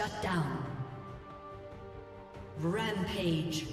Shut down. Rampage.